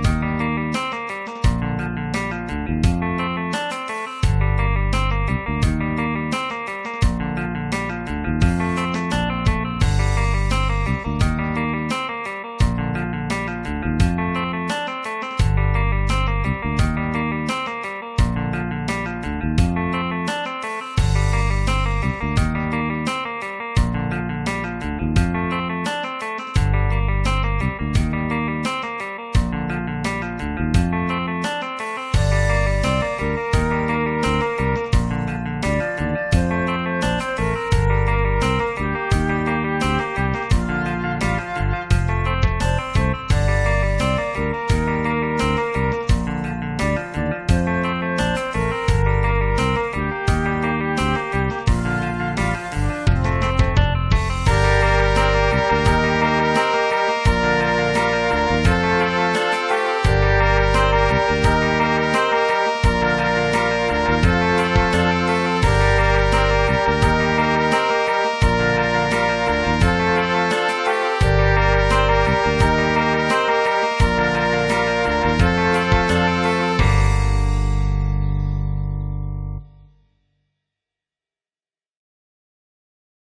Bye.